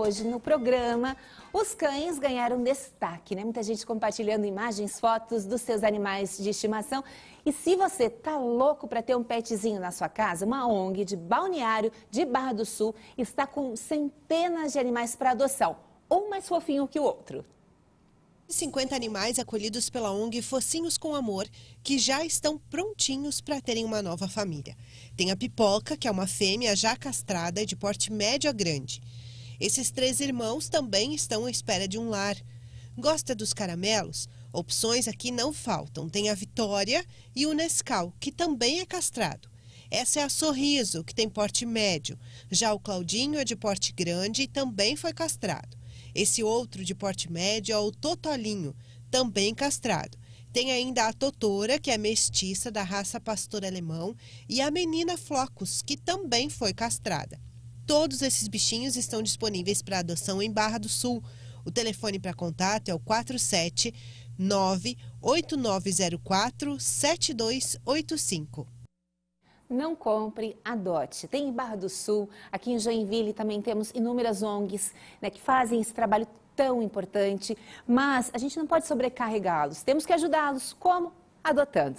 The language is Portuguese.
hoje no programa, os cães ganharam destaque, né? Muita gente compartilhando imagens, fotos dos seus animais de estimação. E se você tá louco para ter um petzinho na sua casa, uma ONG de Balneário de Barra do Sul está com centenas de animais para adoção, um mais fofinho que o outro. 50 animais acolhidos pela ONG Focinhos com Amor, que já estão prontinhos para terem uma nova família. Tem a Pipoca, que é uma fêmea já castrada de porte médio a grande. Esses três irmãos também estão à espera de um lar. Gosta dos caramelos? Opções aqui não faltam. Tem a Vitória e o Nescau, que também é castrado. Essa é a Sorriso, que tem porte médio. Já o Claudinho é de porte grande e também foi castrado. Esse outro de porte médio é o Totolinho, também castrado. Tem ainda a Totora, que é mestiça da raça pastor alemão, e a menina Flocos, que também foi castrada. Todos esses bichinhos estão disponíveis para adoção em Barra do Sul. O telefone para contato é o 47 98904 7285. Não compre, adote. Tem em Barra do Sul, aqui em Joinville também temos inúmeras ONGs né, que fazem esse trabalho tão importante, mas a gente não pode sobrecarregá-los. Temos que ajudá-los. Como? Adotando.